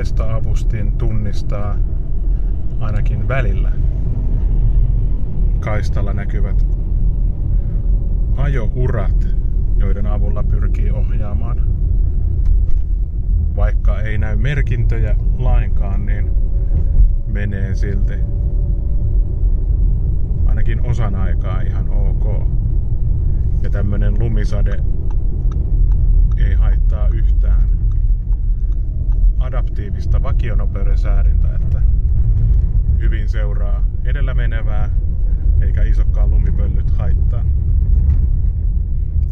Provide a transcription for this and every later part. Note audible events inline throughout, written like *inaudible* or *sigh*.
kaista-avustin tunnistaa ainakin välillä kaistalla näkyvät ajourat, joiden avulla pyrkii ohjaamaan. Vaikka ei näy merkintöjä lainkaan, niin menee silti ainakin osan aikaa ihan ok. Ja tämmönen lumisade ei haittaa yhtään adaptiivista vakionopeudensäädintä, että hyvin seuraa edellä menevää eikä isokkaan lumipöllyt haittaa.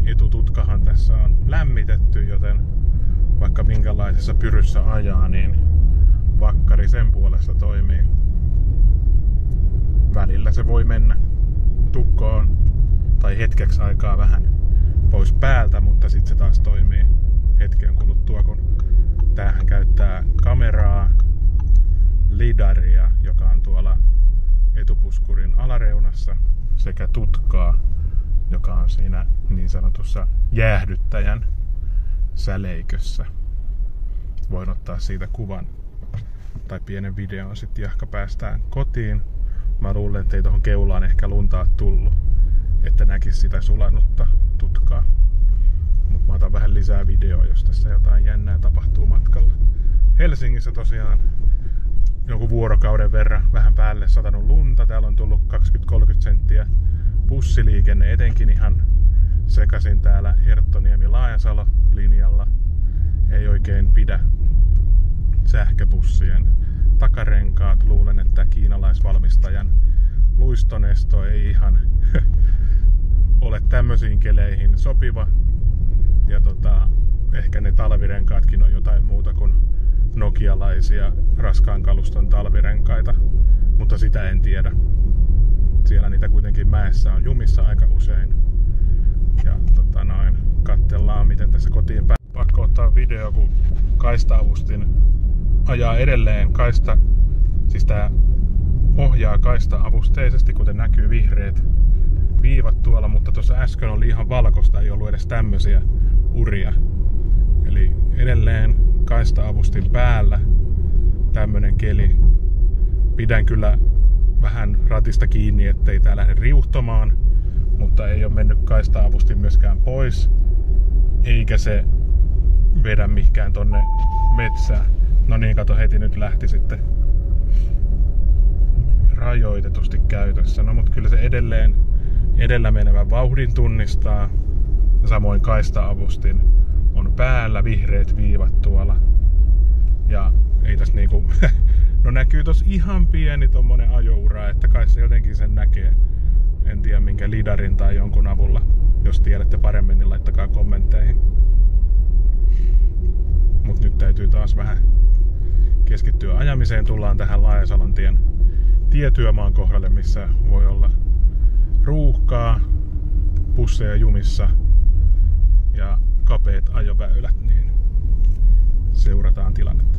Etututkahan tässä on lämmitetty, joten vaikka minkälaisessa pyryssä ajaa, niin vakkari sen puolesta toimii. Välillä se voi mennä tukkoon tai hetkeksi aikaa vähän pois päältä, mutta sitten se taas toimii lidaria, joka on tuolla etupuskurin alareunassa, sekä tutkaa, joka on siinä niin sanotussa jäähdyttäjän säleikössä. Voin ottaa siitä kuvan tai pienen videon sitten jahka päästään kotiin. Mä luulen, että ei tuohon keulaan ehkä luntaa tullut, että näkisi sitä sulanutta tutkaa. Mutta mä otan vähän lisää videoa, jos tässä jotain jännää tapahtuu matkalla. Helsingissä tosiaan joku vuorokauden verran vähän päälle satanut lunta. Täällä on tullut 20-30 senttiä bussiliikenne etenkin ihan sekasin täällä Herttoniemi Laajasalo linjalla. Ei oikein pidä sähköbussien takarenkaat. Luulen, että kiinalaisvalmistajan luistonesto ei ihan *laughs* ole tämmöisiin keleihin sopiva. Ja tota, ehkä ne talvirenkaatkin on jotain muuta kuin nokialaisia raskaan kaluston talvirenkaita, mutta sitä en tiedä. Siellä niitä kuitenkin mäessä on jumissa aika usein. Ja tota noin, katsellaan miten tässä kotiin päin. Pakko ottaa video, kun kaista-avustin ajaa edelleen kaista, siis tää ohjaa kaista-avusteisesti, kuten näkyy vihreät viivat tuolla, mutta tuossa äsken oli ihan valkoista, ei ollut edes tämmöisiä uria. Kaista-avustin päällä tämmönen keli. Pidän kyllä vähän ratista kiinni, ettei tää lähde riuhtomaan, mutta ei ole mennyt kaista-avustin myöskään pois, eikä se vedä mihinkään tonne metsään. No niin, kato heti nyt lähti sitten rajoitetusti käytössä. No mutta kyllä se edelleen edellä menevän vauhdin tunnistaa. Samoin kaista-avustin on päällä, vihreät viivat tuolla. Ja ei tässä niinku, *laughs* no näkyy tos ihan pieni tommonen ajoura, että kai se jotenkin sen näkee. En tiedä minkä lidarin tai jonkun avulla. Jos tiedätte paremmin, niin laittakaa kommentteihin. Mut nyt täytyy taas vähän keskittyä ajamiseen. Tullaan tähän Laajasalon tien tietyömaan kohdalle, missä voi olla ruuhkaa, busseja jumissa ja kapeat ajoväylät, niin seurataan tilannetta.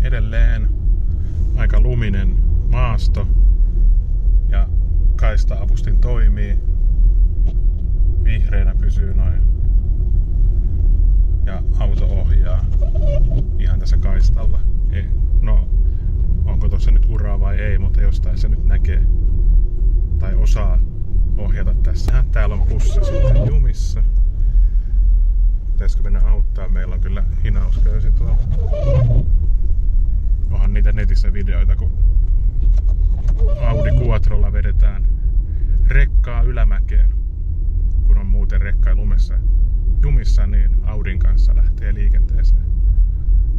Edelleen aika luminen maasto ja kaista-avustin toimii. Vihreänä pysyy noin. Ja auto ohjaa ihan tässä kaistalla. Ei, no, onko tuossa nyt uraa vai ei, mutta jostain se nyt näkee tai osaa ohjata tässä. Täällä on pussi sitten jumissa. Pitäisikö mennä auttaa? Meillä on kyllä hinausköysi tuolla. Onhan niitä netissä videoita, kun Audi Quattrolla vedetään rekkaa ylämäkeen. Kun on muuten rekka lumessa jumissa, niin Audin kanssa lähtee liikenteeseen.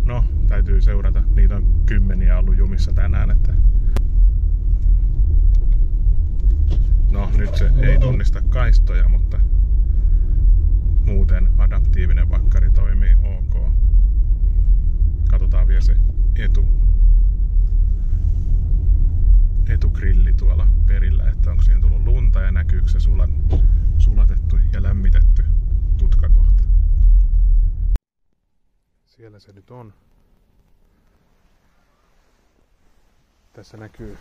No, täytyy seurata. Niitä on kymmeniä ollut jumissa tänään, että No nyt se ei tunnista kaistoja, mutta muuten adaptiivinen vakkari toimii ok. Katsotaan vielä se etu, etugrilli tuolla perillä, että onko siihen tullut lunta ja näkyykö se sulan, sulatettu ja lämmitetty tutkakohta. Siellä se nyt on. Tässä näkyy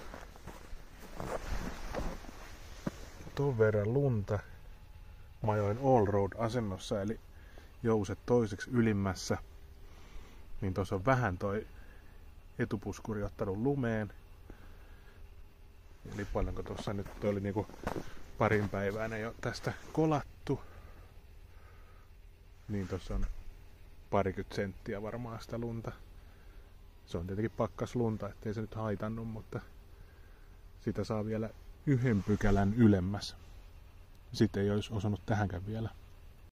ton verran lunta. Mä ajoin All Road asennossa eli jouset toiseksi ylimmässä. niin tuossa on vähän toi etupuskuri ottanut lumeen. Eli paljonko tuossa nyt toi oli niinku parin päivään jo tästä kolattu. Niin tuossa on parikymmentä senttiä varmaan sitä lunta. Se on tietenkin pakkas lunta, ettei se nyt haitannut, mutta sitä saa vielä yhden pykälän ylemmäs. Sitten ei olisi osannut tähänkään vielä